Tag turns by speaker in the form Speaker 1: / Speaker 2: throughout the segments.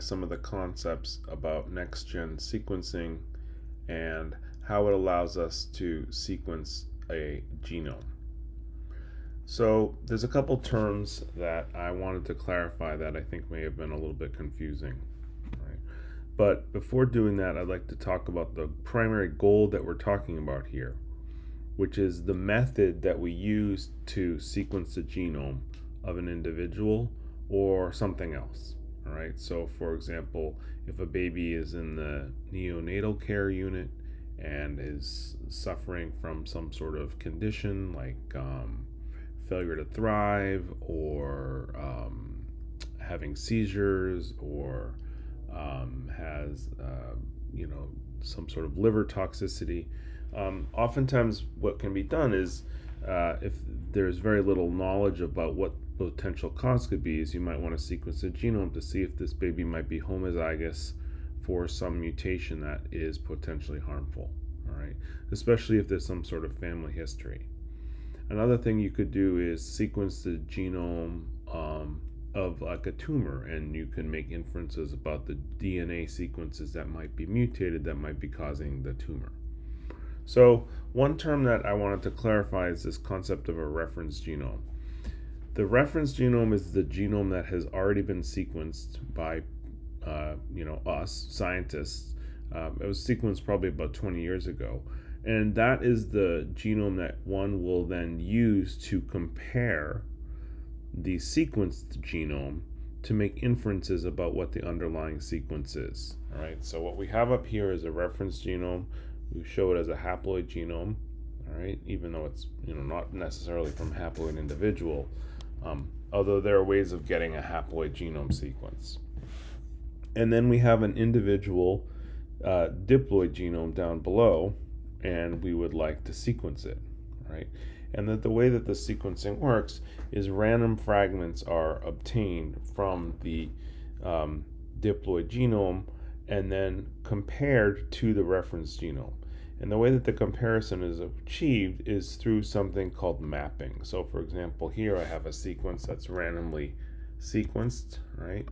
Speaker 1: some of the concepts about next-gen sequencing and how it allows us to sequence a genome. So there's a couple terms that I wanted to clarify that I think may have been a little bit confusing. Right? But before doing that, I'd like to talk about the primary goal that we're talking about here, which is the method that we use to sequence the genome of an individual or something else. All right. So, for example, if a baby is in the neonatal care unit and is suffering from some sort of condition like um, failure to thrive or um, having seizures or um, has, uh, you know, some sort of liver toxicity, um, oftentimes what can be done is uh, if there's very little knowledge about what potential cause could be is you might want to sequence the genome to see if this baby might be homozygous for some mutation that is potentially harmful all right especially if there's some sort of family history. Another thing you could do is sequence the genome um, of like a tumor and you can make inferences about the dna sequences that might be mutated that might be causing the tumor. So one term that i wanted to clarify is this concept of a reference genome the reference genome is the genome that has already been sequenced by, uh, you know, us scientists. Um, it was sequenced probably about 20 years ago, and that is the genome that one will then use to compare the sequenced genome to make inferences about what the underlying sequence is. All right. So what we have up here is a reference genome. We show it as a haploid genome. All right, even though it's you know not necessarily from haploid individual um, although there are ways of getting a haploid genome sequence. And then we have an individual uh, diploid genome down below, and we would like to sequence it, right? And that the way that the sequencing works is random fragments are obtained from the um, diploid genome and then compared to the reference genome. And the way that the comparison is achieved is through something called mapping. So for example, here I have a sequence that's randomly sequenced, right?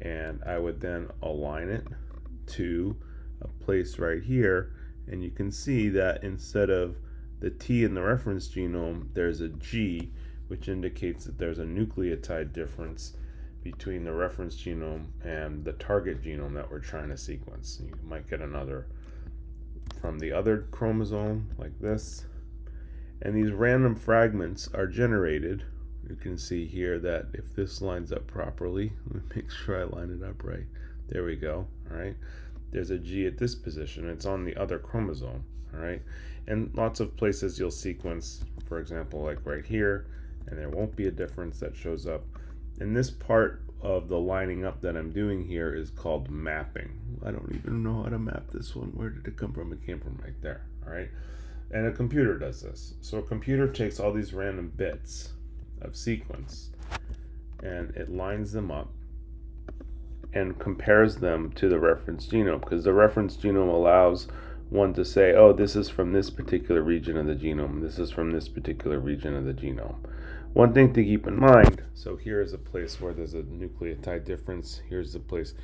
Speaker 1: And I would then align it to a place right here. And you can see that instead of the T in the reference genome, there's a G, which indicates that there's a nucleotide difference between the reference genome and the target genome that we're trying to sequence. You might get another from the other chromosome like this. And these random fragments are generated. You can see here that if this lines up properly let me make sure I line it up right. There we go all right? There's a G at this position. It's on the other chromosome all right? And lots of places you'll sequence for example like right here and there won't be a difference that shows up. In this part of the lining up that I'm doing here is called mapping. I don't even know how to map this one. Where did it come from? It came from right there, all right? And a computer does this. So a computer takes all these random bits of sequence and it lines them up and compares them to the reference genome because the reference genome allows one to say, oh, this is from this particular region of the genome, this is from this particular region of the genome. One thing to keep in mind, so here is a place where there's a nucleotide difference, here's the place,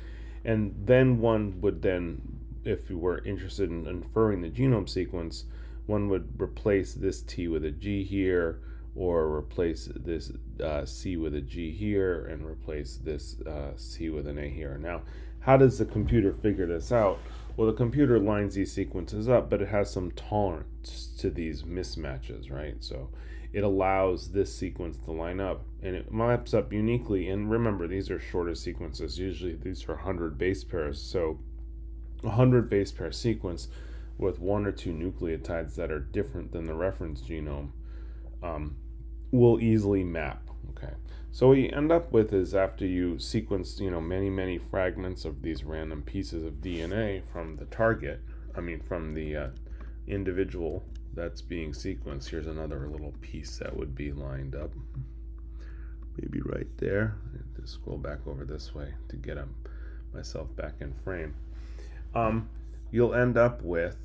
Speaker 1: and then one would then, if you were interested in inferring the genome sequence, one would replace this T with a G here, or replace this uh, C with a G here, and replace this uh, C with an A here. Now, how does the computer figure this out? Well, the computer lines these sequences up, but it has some tolerance to these mismatches, right? So it allows this sequence to line up and it maps up uniquely. And remember, these are shorter sequences. Usually these are 100 base pairs. So a 100 base pair sequence with one or two nucleotides that are different than the reference genome um, will easily map. Okay. So what you end up with is after you sequence, you know, many, many fragments of these random pieces of DNA from the target, I mean, from the uh, individual that's being sequenced. Here's another little piece that would be lined up. Maybe right there. Just scroll back over this way to get myself back in frame. Um, you'll end up with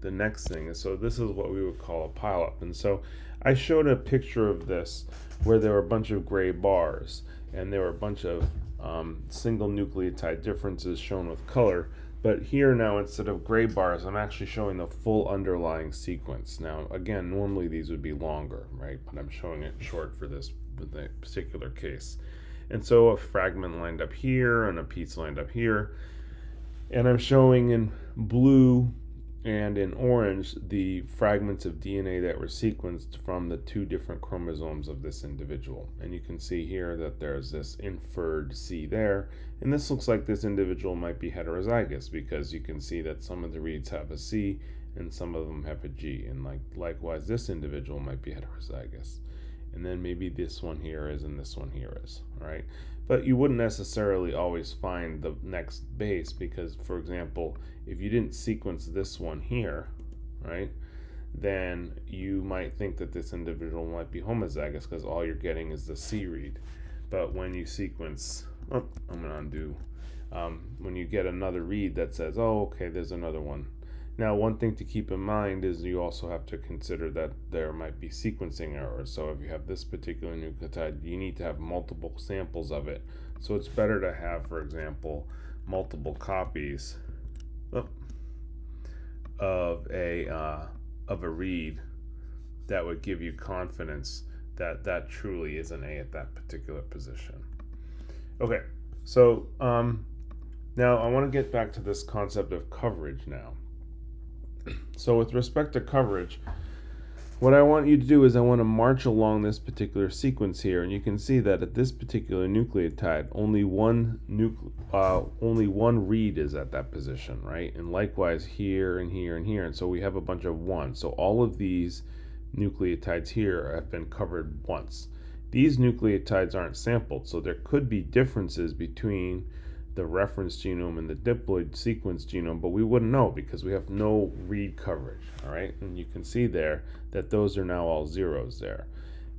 Speaker 1: the next thing. So this is what we would call a pileup. And so I showed a picture of this where there were a bunch of gray bars and there were a bunch of um, single nucleotide differences shown with color. But here now, instead of gray bars, I'm actually showing the full underlying sequence. Now, again, normally these would be longer, right? But I'm showing it short for this particular case. And so a fragment lined up here and a piece lined up here. And I'm showing in blue and in orange the fragments of DNA that were sequenced from the two different chromosomes of this individual. And you can see here that there's this inferred C there, and this looks like this individual might be heterozygous because you can see that some of the reads have a C and some of them have a G, and like likewise this individual might be heterozygous. And then maybe this one here is and this one here is, right? But you wouldn't necessarily always find the next base because, for example, if you didn't sequence this one here, right, then you might think that this individual might be homozygous because all you're getting is the C read. But when you sequence, oh, I'm going to undo. Um, when you get another read that says, oh, okay, there's another one, now, one thing to keep in mind is you also have to consider that there might be sequencing errors. So if you have this particular nucleotide, you need to have multiple samples of it. So it's better to have, for example, multiple copies oh, of a uh, of a read that would give you confidence that that truly is an A at that particular position. Okay, so um, now I want to get back to this concept of coverage now. So with respect to coverage, what I want you to do is I want to march along this particular sequence here, and you can see that at this particular nucleotide, only one nucle uh, only one read is at that position, right? And likewise here and here and here, and so we have a bunch of ones. So all of these nucleotides here have been covered once. These nucleotides aren't sampled, so there could be differences between the reference genome and the diploid sequence genome, but we wouldn't know because we have no read coverage, all right? And you can see there that those are now all zeros there.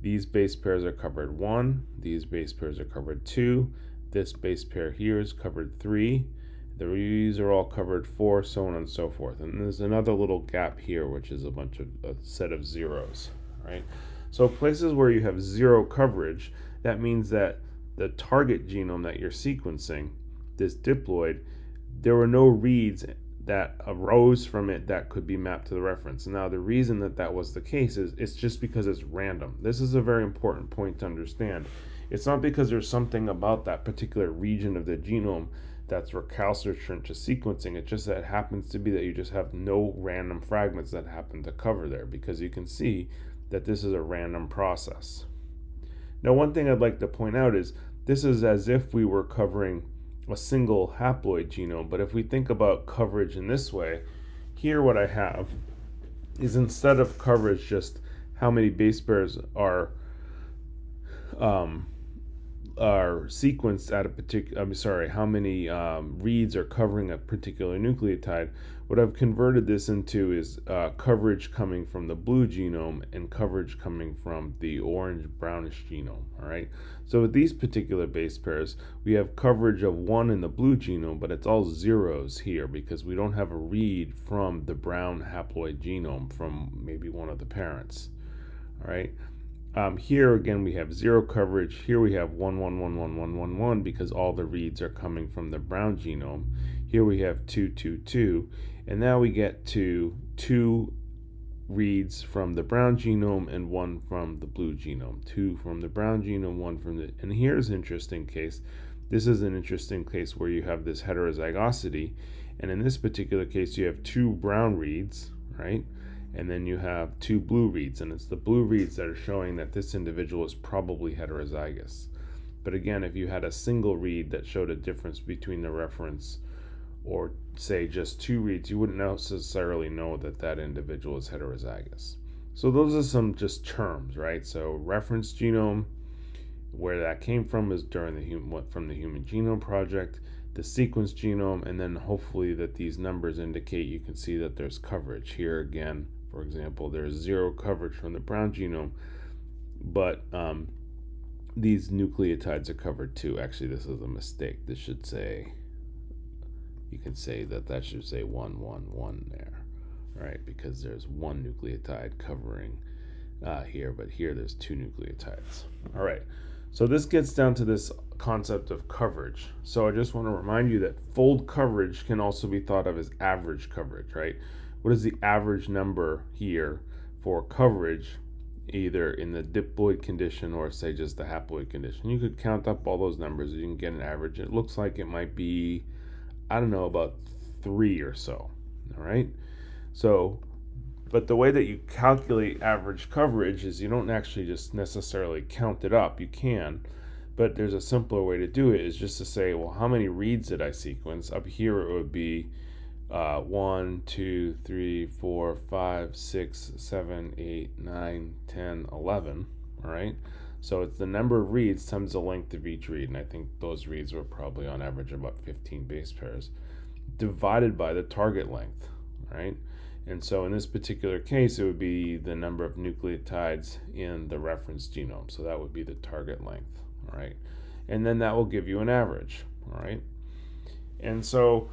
Speaker 1: These base pairs are covered one, these base pairs are covered two, this base pair here is covered three, these are all covered four, so on and so forth. And there's another little gap here, which is a bunch of a set of zeros, right? So places where you have zero coverage, that means that the target genome that you're sequencing this diploid, there were no reads that arose from it that could be mapped to the reference. Now, the reason that that was the case is it's just because it's random. This is a very important point to understand. It's not because there's something about that particular region of the genome that's recalcitrant to sequencing. It's just that it happens to be that you just have no random fragments that happen to cover there because you can see that this is a random process. Now, one thing I'd like to point out is this is as if we were covering a single haploid genome. But if we think about coverage in this way, here what I have is instead of coverage just how many base pairs are um, are sequenced at a particular I'm sorry how many um, reads are covering a particular nucleotide what I've converted this into is uh, coverage coming from the blue genome and coverage coming from the orange brownish genome. All right. So with these particular base pairs, we have coverage of one in the blue genome, but it's all zeros here because we don't have a read from the brown haploid genome from maybe one of the parents. All right. Um, here again we have zero coverage. Here we have one one one one one one one because all the reads are coming from the brown genome. Here we have two two two and now we get to two reads from the brown genome and one from the blue genome. Two from the brown genome, one from the. And here's an interesting case. This is an interesting case where you have this heterozygosity. And in this particular case, you have two brown reads, right? And then you have two blue reads. And it's the blue reads that are showing that this individual is probably heterozygous. But again, if you had a single read that showed a difference between the reference or say just two reads, you wouldn't necessarily know that that individual is heterozygous. So those are some just terms, right? So reference genome, where that came from is during the human from the Human Genome Project, the sequence genome, and then hopefully that these numbers indicate you can see that there's coverage here again. For example, there's zero coverage from the brown genome, but um, these nucleotides are covered too. Actually, this is a mistake. This should say you can say that that should say 111 there, right? Because there's one nucleotide covering uh, here, but here there's two nucleotides. All right. So this gets down to this concept of coverage. So I just want to remind you that fold coverage can also be thought of as average coverage, right? What is the average number here for coverage either in the diploid condition or say just the haploid condition? You could count up all those numbers, you can get an average. It looks like it might be I don't know about 3 or so, all right? So but the way that you calculate average coverage is you don't actually just necessarily count it up. You can, but there's a simpler way to do it is just to say, well, how many reads did I sequence? Up here it would be uh, 1, 2, 3, 4, 5, 6, 7, 8, 9, 10, 11. All right. So it's the number of reads times the length of each read. And I think those reads were probably on average about 15 base pairs divided by the target length. Right. And so in this particular case, it would be the number of nucleotides in the reference genome. So that would be the target length, all right? And then that will give you an average, all right? And so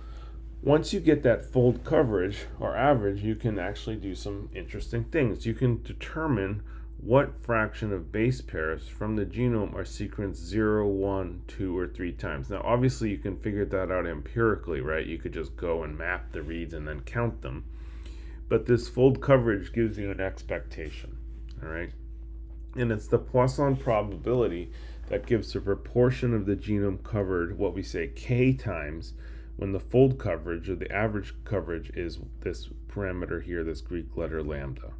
Speaker 1: once you get that fold coverage or average, you can actually do some interesting things. You can determine what fraction of base pairs from the genome are sequenced 0, 1, 2, or 3 times. Now, obviously, you can figure that out empirically, right? You could just go and map the reads and then count them but this fold coverage gives you an expectation, all right? And it's the Poisson probability that gives the proportion of the genome covered, what we say k times, when the fold coverage or the average coverage is this parameter here, this Greek letter lambda.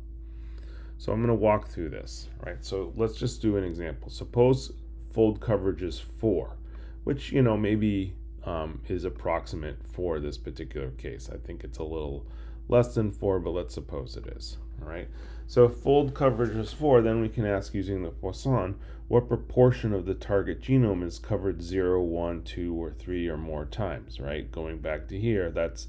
Speaker 1: So I'm going to walk through this, right? So let's just do an example. Suppose fold coverage is 4, which, you know, maybe um, is approximate for this particular case. I think it's a little less than 4, but let's suppose it is. All right. So if fold coverage is 4, then we can ask using the Poisson, what proportion of the target genome is covered 0, 1, 2, or 3 or more times, right? Going back to here, that's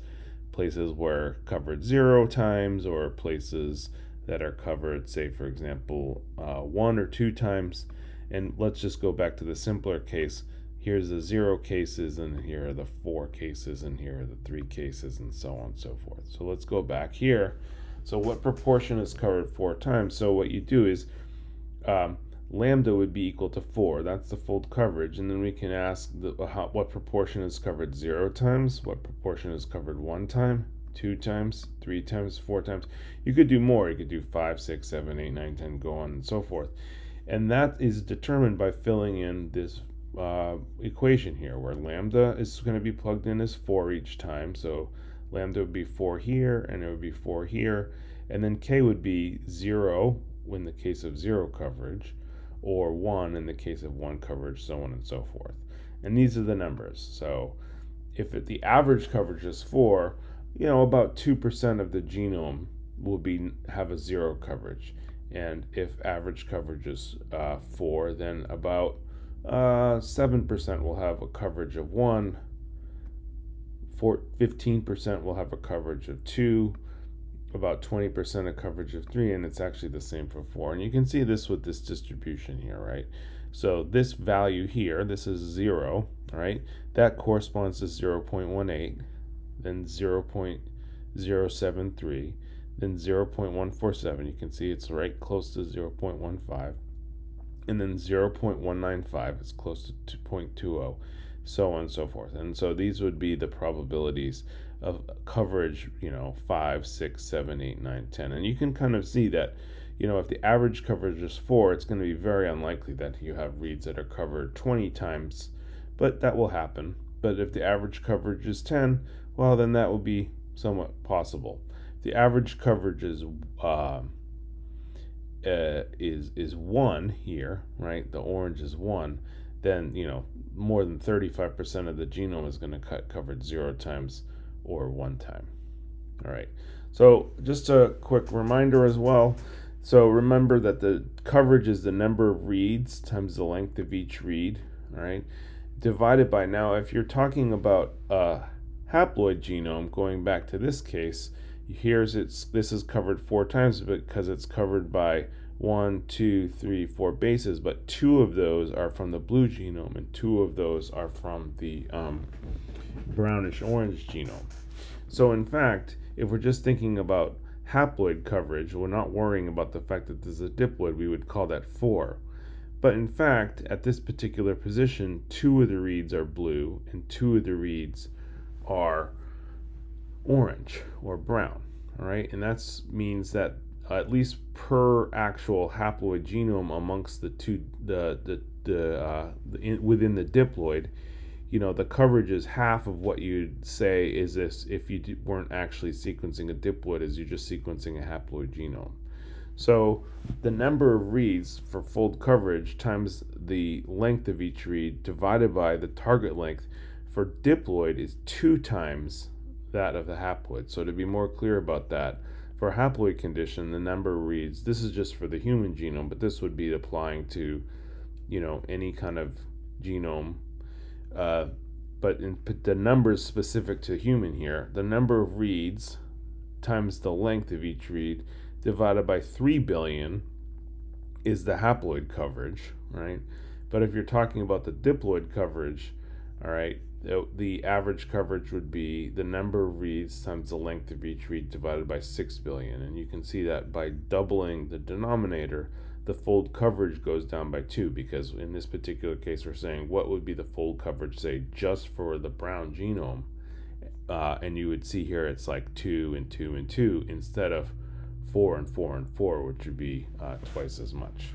Speaker 1: places where covered 0 times or places that are covered, say, for example, uh, 1 or 2 times. And let's just go back to the simpler case here's the zero cases and here are the four cases and here are the three cases and so on and so forth. So let's go back here. So what proportion is covered four times? So what you do is um, lambda would be equal to 4. That's the fold coverage. And then we can ask the, how, what proportion is covered 0 times, what proportion is covered 1 time, 2 times, 3 times, 4 times. You could do more. You could do 5, 6, 7, 8, 9, 10, go on and so forth. And that is determined by filling in this uh, equation here where lambda is going to be plugged in as 4 each time. So lambda would be 4 here and it would be 4 here. And then k would be 0 in the case of 0 coverage or 1 in the case of 1 coverage, so on and so forth. And these are the numbers. So if it, the average coverage is 4, you know, about 2% of the genome will be have a 0 coverage. And if average coverage is uh, 4, then about uh, 7% will have a coverage of 1, 15% will have a coverage of 2, about 20% a coverage of 3, and it's actually the same for 4. And you can see this with this distribution here, right? So this value here, this is 0, right? That corresponds to 0 0.18, then 0 0.073, then 0 0.147. You can see it's right close to 0 0.15 and then 0.195 is close to 2.20 so on and so forth and so these would be the probabilities of coverage you know 5 6 7 8 9 10 and you can kind of see that you know if the average coverage is 4 it's going to be very unlikely that you have reads that are covered 20 times but that will happen but if the average coverage is 10 well then that will be somewhat possible the average coverage is uh, uh, is is one here, right? The orange is one. Then you know more than 35% of the genome is going to cut covered zero times or one time. All right. So just a quick reminder as well. So remember that the coverage is the number of reads times the length of each read. All right. Divided by now, if you're talking about a haploid genome, going back to this case, here's it's this is covered four times because it's covered by one, two, three, four bases, but two of those are from the blue genome and two of those are from the um, brownish orange genome. So in fact, if we're just thinking about haploid coverage, we're not worrying about the fact that this is a diploid, we would call that four. But in fact, at this particular position, two of the reads are blue and two of the reads are orange or brown. All right, and that means that at least per actual haploid genome amongst the two the the the, uh, the in, within the diploid, you know the coverage is half of what you'd say is this if you weren't actually sequencing a diploid as you're just sequencing a haploid genome. So the number of reads for fold coverage times the length of each read divided by the target length for diploid is two times that of the haploid. So to be more clear about that, for haploid condition, the number reads, this is just for the human genome, but this would be applying to, you know, any kind of genome. Uh, but in, the numbers specific to human here, the number of reads times the length of each read divided by 3 billion is the haploid coverage, right? But if you're talking about the diploid coverage, all right, the average coverage would be the number of reads times the length of each read divided by 6 billion. And you can see that by doubling the denominator, the fold coverage goes down by 2 because in this particular case we're saying what would be the fold coverage, say, just for the brown genome. Uh, and you would see here it's like 2 and 2 and 2 instead of 4 and 4 and 4, which would be uh, twice as much.